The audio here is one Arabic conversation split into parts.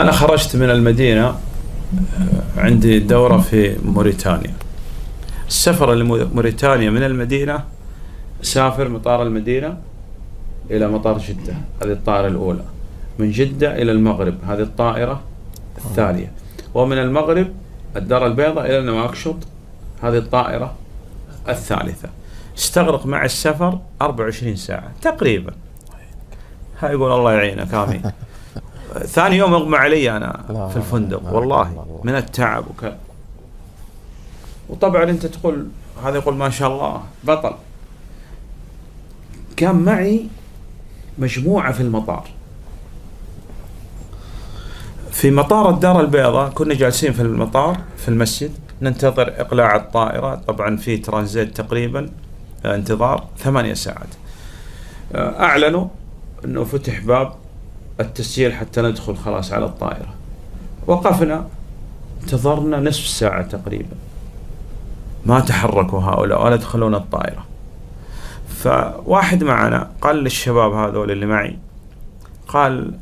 أنا خرجت من المدينة آه، عندي دورة في موريتانيا. السفر لموريتانيا من المدينة سافر مطار المدينة إلى مطار جدة هذه الطائرة الأولى. من جدة إلى المغرب هذه الطائرة الثانية. ومن المغرب الدار البيضاء إلى نواكشوط هذه الطائرة الثالثة. استغرق مع السفر 24 ساعة تقريبا. هاي يقول الله يعينك آمين. ثاني يوم اغمى علي أنا في الفندق والله من التعب وكذا وطبعا انت تقول هذا يقول ما شاء الله بطل. كان معي مجموعة في المطار. في مطار الدار البيضاء كنا جالسين في المطار في المسجد ننتظر إقلاع الطائرة. طبعا في ترانزيت تقريبا آه، انتظار ثمانية ساعات. آه، أعلنوا إنه فتح باب التسجيل حتى ندخل خلاص على الطائرة. وقفنا. انتظرنا نصف ساعة تقريبا. ما تحركوا هؤلاء ولا يدخلون الطائرة. فواحد معنا قال للشباب هذول اللي معي قال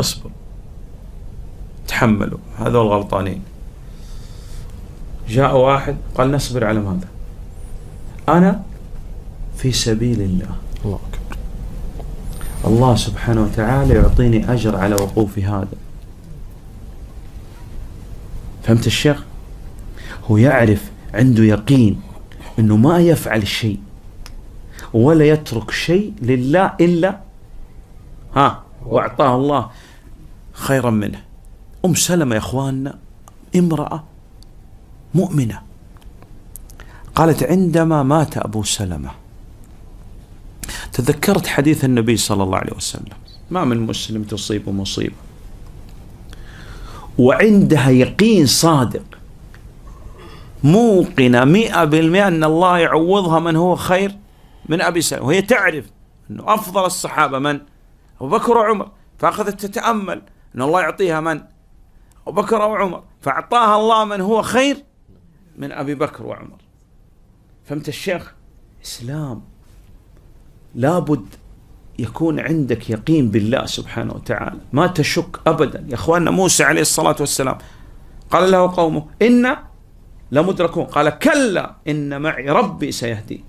اصبر تحملوا هذول غلطانين. جاء واحد قال نصبر على ماذا؟ أنا في سبيل الله. الله أكبر. الله سبحانه وتعالى يعطيني أجر على وقوفي هذا. فهمت الشيخ؟ هو يعرف عنده يقين أنه ما يفعل شيء ولا يترك شيء لله إلا ها وأعطاه الله خيرا منه. أم سلمة يا إخواننا امرأة مؤمنة. قالت عندما مات أبو سلمة تذكرت حديث النبي صلى الله عليه وسلم. ما من مسلم تصيبه مصيبة. وعندها يقين صادق. موقنة مئة بالمئة أن الله يعوضها من هو خير من أبي سلمة. وهي تعرف أنه أفضل الصحابة من؟ أبو بكر وعمر. فأخذت تتأمل أن الله يعطيها من؟ أبو بكر وعمر. فأعطاها الله من هو خير من أبي بكر وعمر. فهمت الشيخ؟ إسلام. لابد يكون عندك يقين بالله سبحانه وتعالى. ما تشك أبدا. يا أخواننا موسى عليه الصلاة والسلام قال له قومه إن لمدركون. قال كلا إن معي ربي سيهدي